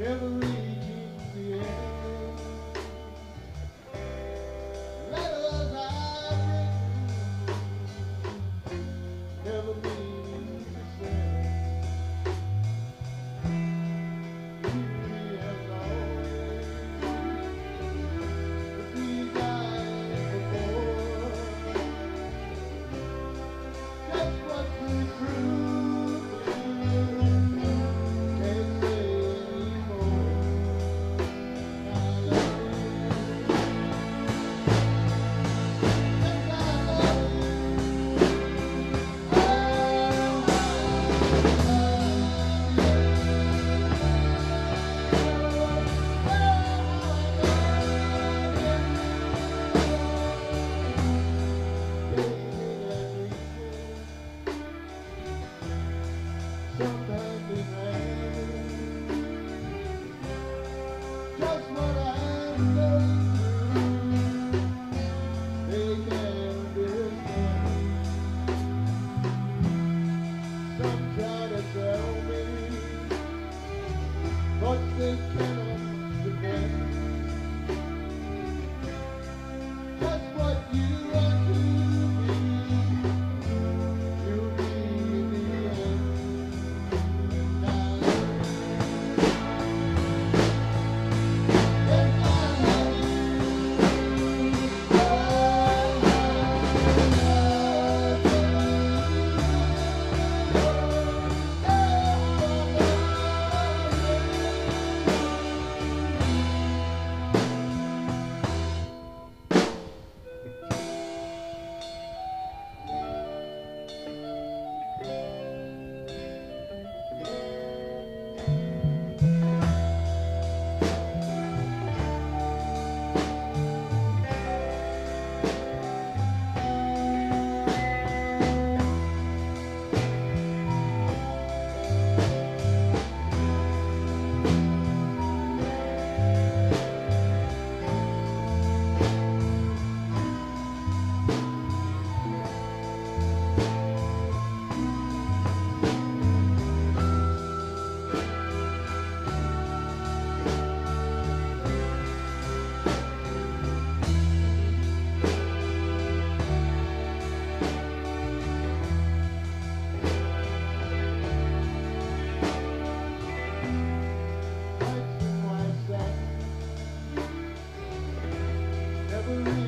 Every Some try to tell me what they can. Thank you.